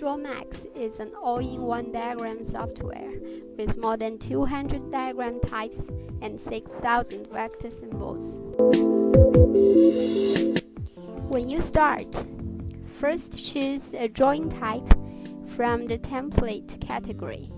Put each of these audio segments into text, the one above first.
eDraw Max is an all-in-one diagram software with more than 200 diagram types and 6,000 vector symbols. When you start, first choose a drawing type from the template category.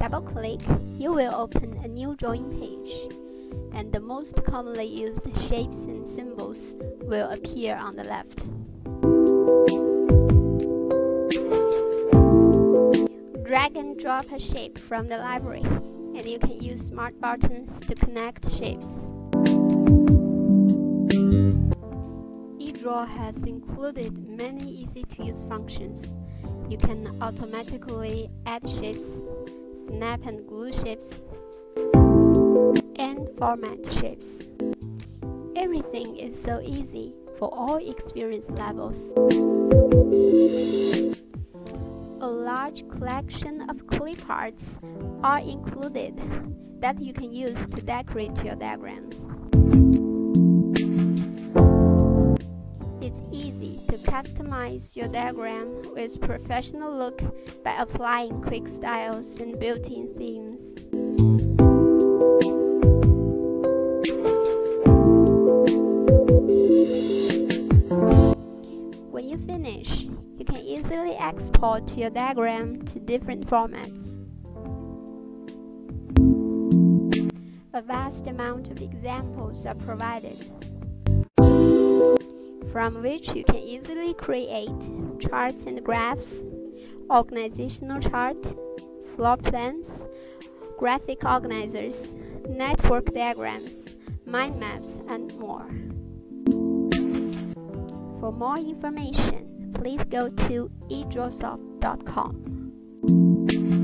Double-click, you will open a new drawing page and the most commonly used shapes and symbols will appear on the left. Drag and drop a shape from the library, and you can use smart buttons to connect shapes. eDraw has included many easy-to-use functions. You can automatically add shapes, snap and glue shapes, format shapes. Everything is so easy for all experience levels. A large collection of clip arts are included that you can use to decorate your diagrams. It's easy to customize your diagram with professional look by applying quick styles and built-in themes. When you finish, you can easily export your diagram to different formats. A vast amount of examples are provided, from which you can easily create charts and graphs, organizational charts, floor plans, graphic organizers, network diagrams, mind maps, and more. For more information, please go to edrawsoft.com.